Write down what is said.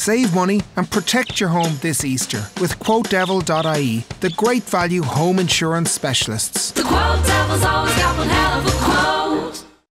Save money and protect your home this Easter with QuoteDevil.ie, the great value home insurance specialists. The Quote Devils